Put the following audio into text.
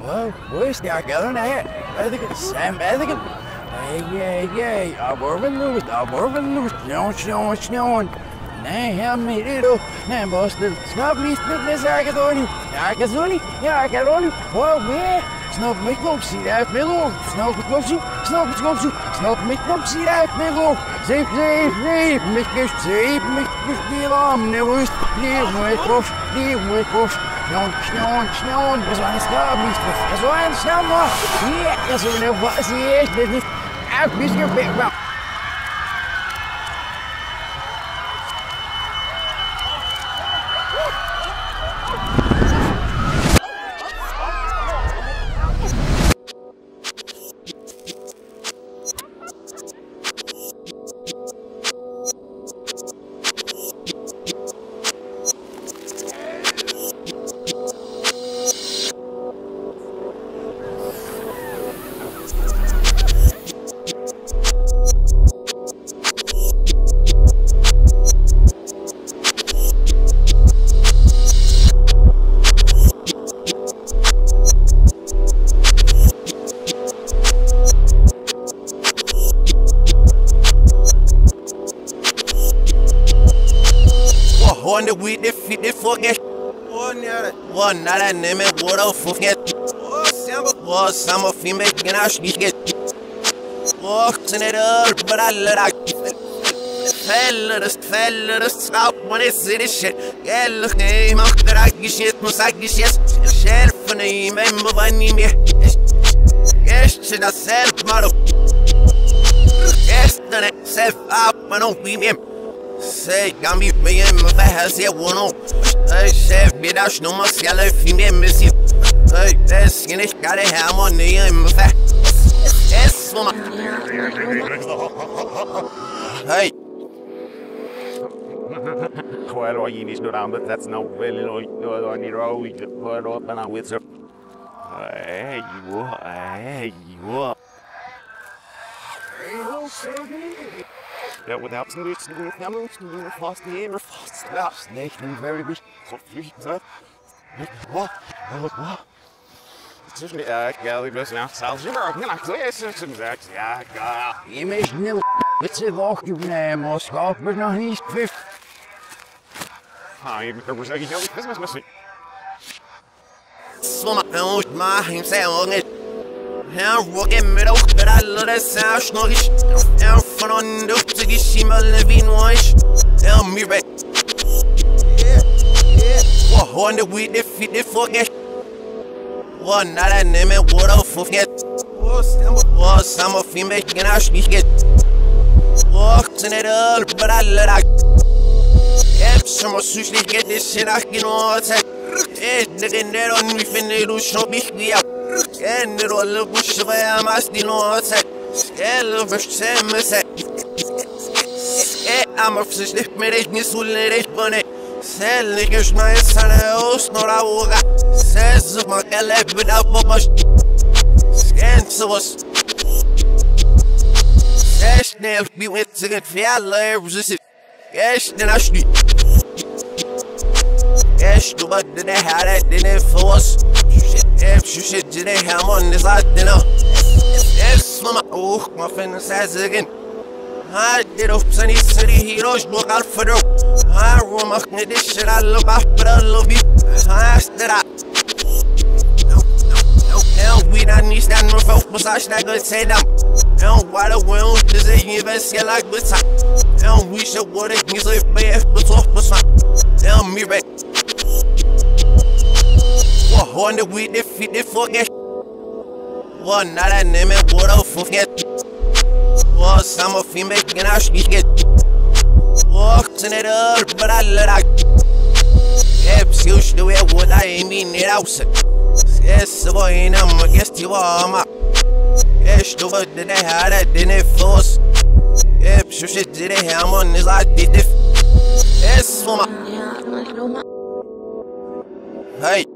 Well, where's the girl at? it's Sam Erdogan. Hey, yeah, yeah, I'm Urban Lewis, I'm Urban Lewis, John, John, John. Nej, jag menar då. Nej, bara slut. Snabbt, visst, nu blir det säkert ordning. Säkert ordning, säkert ordning. Wow, yeah. Snart mitt lopp, see that middle. Snart mitt lopp, snart mitt lopp, snart mitt lopp, see that middle. Safe, safe, safe. Mycket safe, mycket spel om. Nu just. Det var ett kors. Det var ett kors. Snån, snån, snån. Det var en snabbis. Det var en snabba. Ja, jag såg det. Vad säger det? Jag ska bära. Wonder with the fit the fucking One nada One nada neme water fucking Oh samba Oh samba female can I speak it Walking it up but I let I Fellas, fellas, stop when it's city shit. Yeah, look, name out that I get shit, must I get shit. Shit for name, remember my name, yeah. Yes, shit, I said, model. Yes, done it, self up, I don't be him. Say, got me being my fast, yeah, one on. Hey, chef, bitch, I know my scala, female, missy. Hey, that's skinny, got a ham on the end, my fat. Yes, mama. Hey. All you need to down, but that's no really no I need all we could put up and I with her. Hey, you what? Hey, you what? Ja, without to do with them, roots to do fast name or fast stuff. Snake and very big. So, you know, what? What? What? Tussen de uh, galley bus now. Zelfs je werk, nou, zo is het een zaak. Ja, ja. Je meest nil. Het zit wacht op nee, maar schap is nog niet vijf. Ah, je moet er zeggen, jullie business misschien. Swimmer, and my him it. And rockin' middle, but I love that sound snuggish. And front on the my living wash. Tell me right. What wonder with the fit the fucking. What not a name and what a fucking. What summer female can I speak it. Walking it up, but I let I. Yep, some of sushi get this shit I can all take. Eh, nigga, that on me finna do show me yeah. Eh, nigga, look what she way I'm asking all take. Eh, look for shame, say. Eh, I'm a fish, lift me, they miss will let it bunny. Say, niggas, my son, oh, snort, I walk. Says, my LF without much. Scan to us. Says, now, we went to get fjalla, resisted. Yes, then I shoot. Yes, du var den här rätten för oss If shit till det här månnes latten och Yes, mamma, oh, man finner sig sägen Här det upp sen i city heroes då kalfar då Här romak med det shit alla papper alla vi Här städa And we not need stand no folk massage that good say them And why the world does it even see like this And we should means if we have to talk with Tell me right What wonder we defeat the fucking What not a name and what a fucking What some of him making our speak it Walking it up but I let I If you should do it what I mean it out Yes, boy, and I'm against you all my Yes, du var det här den är för oss If you shit det här man is like this Yes, mama Hey